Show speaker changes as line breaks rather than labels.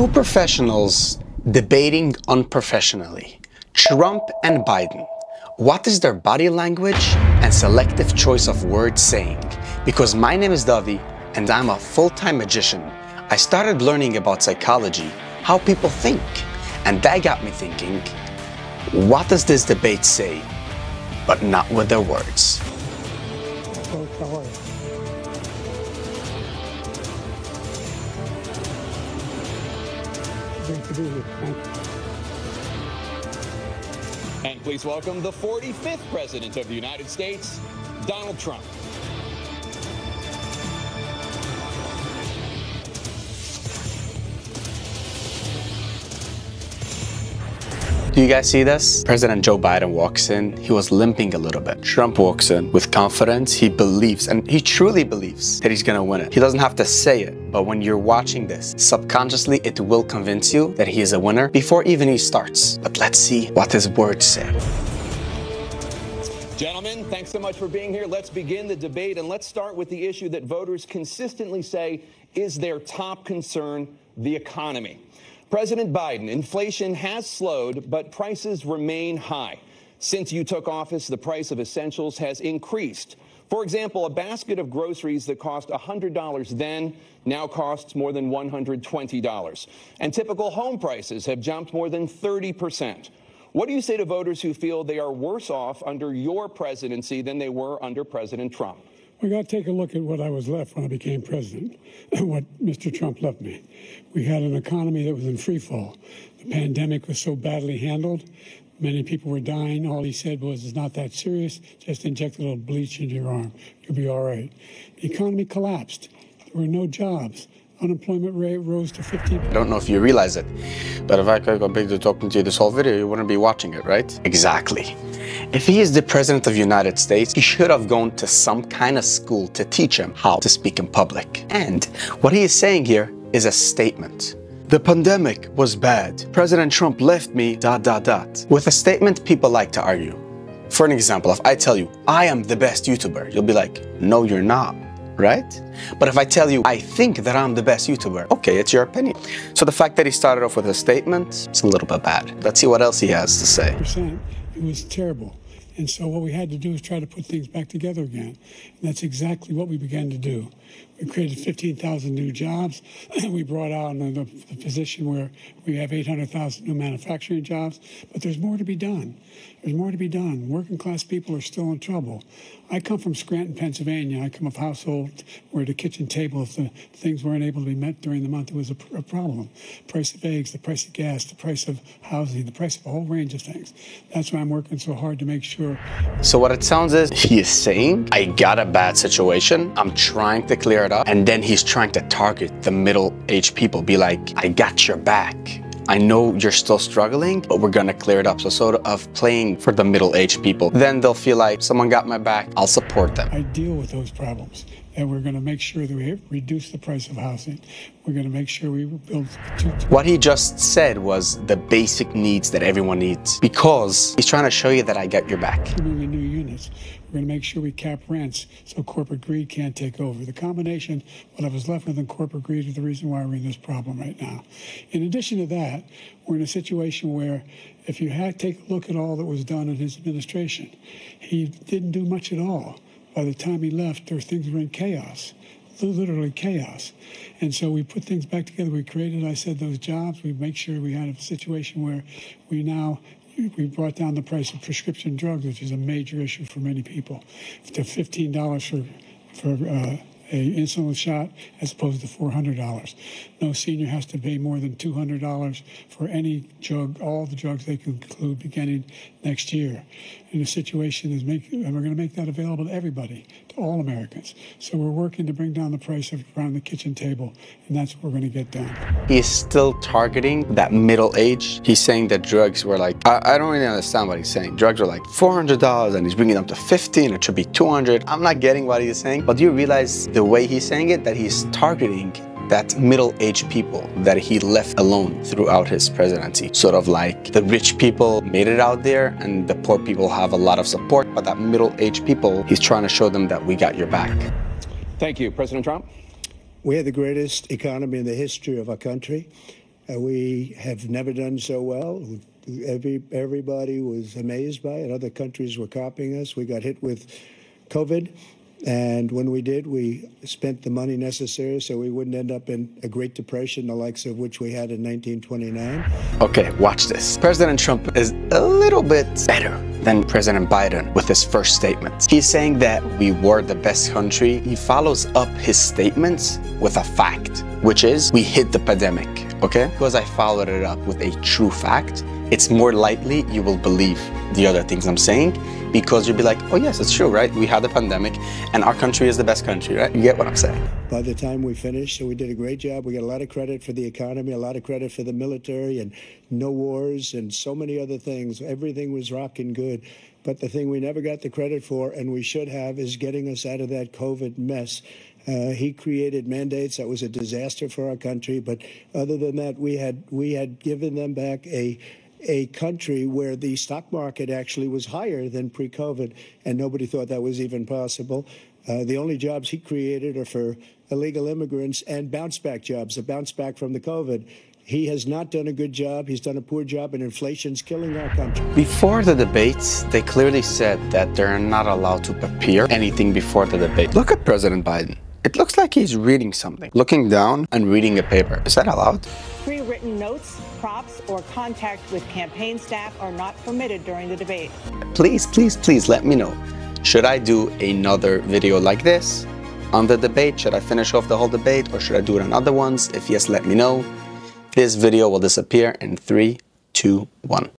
Two professionals debating unprofessionally. Trump and Biden. What is their body language and selective choice of words saying? Because my name is Dovy and I'm a full-time magician. I started learning about psychology, how people think, and that got me thinking, what does this debate say? But not with their words.
To be here.
And please welcome the 45th President of the United States, Donald Trump.
Do you guys see this? President Joe Biden walks in. He was limping a little bit. Trump walks in with confidence. He believes, and he truly believes that he's gonna win it. He doesn't have to say it, but when you're watching this, subconsciously it will convince you that he is a winner before even he starts. But let's see what his words say.
Gentlemen, thanks so much for being here. Let's begin the debate and let's start with the issue that voters consistently say is their top concern the economy. President Biden, inflation has slowed, but prices remain high. Since you took office, the price of essentials has increased. For example, a basket of groceries that cost $100 then now costs more than $120. And typical home prices have jumped more than 30%. What do you say to voters who feel they are worse off under your presidency than they were under President Trump?
We got to take a look at what I was left when I became president and what Mr. Trump left me. We had an economy that was in free fall. The pandemic was so badly handled. Many people were dying. All he said was, it's not that serious. Just inject a little bleach into your arm. You'll be all right. The economy collapsed. There were no jobs. Unemployment rate rose to 15.
I don't know if you realize it, but if I could go big to talking to you this whole video, you wouldn't be watching it, right? Exactly. If he is the president of the United States, he should have gone to some kind of school to teach him how to speak in public. And what he is saying here is a statement. The pandemic was bad. President Trump left me dot dot dot. With a statement, people like to argue. For an example, if I tell you, I am the best YouTuber, you'll be like, no, you're not right? But if I tell you, I think that I'm the best YouTuber, okay, it's your opinion. So the fact that he started off with a statement, it's a little bit bad. Let's see what else he has to say.
It was terrible. And so what we had to do is try to put things back together again. And that's exactly what we began to do. We created 15,000 new jobs. we brought out the, the position where we have 800,000 new manufacturing jobs. But there's more to be done. There's more to be done. Working class people are still in trouble. I come from Scranton, Pennsylvania. I come of a household where the kitchen table, if the things weren't able to be met during the month, it was a, a problem. Price of eggs, the price of gas, the price of housing, the price of a whole range of things. That's why I'm working so hard to make sure.
So what it sounds is he is saying, I got a bad situation. I'm trying to clear it up. And then he's trying to target the middle-aged people. Be like, I got your back. I know you're still struggling, but we're gonna clear it up. So sort of playing for the middle-aged people. Then they'll feel like someone got my back, I'll support them.
I deal with those problems. And we're gonna make sure that we reduce the price of housing. We're gonna make sure we build.
What he just said was the basic needs that everyone needs. Because he's trying to show you that I get your back.
New units. We're going to make sure we cap rents so corporate greed can't take over. The combination, what I was left with in corporate greed, is the reason why we're in this problem right now. In addition to that, we're in a situation where if you had take a look at all that was done in his administration, he didn't do much at all. By the time he left, there things were in chaos literally chaos. And so we put things back together. We created, I said, those jobs. We make sure we had a situation where we now we brought down the price of prescription drugs, which is a major issue for many people, to $15 for, for uh, a insulin shot as opposed to $400. No senior has to pay more than $200 for any drug, all the drugs they can include beginning next year. And the situation is make, and we're going to make that available to everybody, to all Americans. So we're working to bring down the price of around the kitchen table, and that's what we're going to get done.
He's still targeting that middle age. He's saying that drugs were like, I, I don't really understand what he's saying. Drugs are like $400 and he's bringing them to 15, it should be 200. I'm not getting what he's saying, but do you realize the way he's saying it, that he's targeting that middle-aged people that he left alone throughout his presidency. Sort of like the rich people made it out there and the poor people have a lot of support, but that middle-aged people, he's trying to show them that we got your back.
Thank you. President Trump?
We have the greatest economy in the history of our country. Uh, we have never done so well. Every, everybody was amazed by it. Other countries were copying us. We got hit with COVID. And when we did, we spent the money necessary so we wouldn't end up in a Great Depression, the likes of which we had in 1929.
Okay, watch this. President Trump is a little bit better than President Biden with his first statement. He's saying that we were the best country. He follows up his statements with a fact, which is we hit the pandemic, Mm-hmm. okay? Because I followed it up with a true fact, it's more likely you will believe the other things I'm saying because you'll be like, oh yes, it's true, right? We had a pandemic and our country is the best country, right? You get what I'm saying?
By the time we finished, so we did a great job. We got a lot of credit for the economy, a lot of credit for the military and no wars and so many other things. Everything was rocking good. But the thing we never got the credit for, and we should have, is getting us out of that COVID mess. Uh, he created mandates that was a disaster for our country. But other than that, we had we had given them back a a country where the stock market actually was higher than pre COVID, and nobody thought that was even possible. Uh, the only jobs he created are for illegal immigrants and bounce back jobs, a bounce back from the COVID. He has not done a good job. He's done a poor job, and inflation's killing our country.
Before the debates, they clearly said that they're not allowed to prepare anything before the debate. Look at President Biden. It looks like he's reading something, looking down and reading a paper. Is that allowed?
Pre-written notes, props, or contact with campaign staff are not permitted during the debate.
Please, please, please let me know. Should I do another video like this on the debate? Should I finish off the whole debate or should I do it on other ones? If yes, let me know. This video will disappear in three, two, one.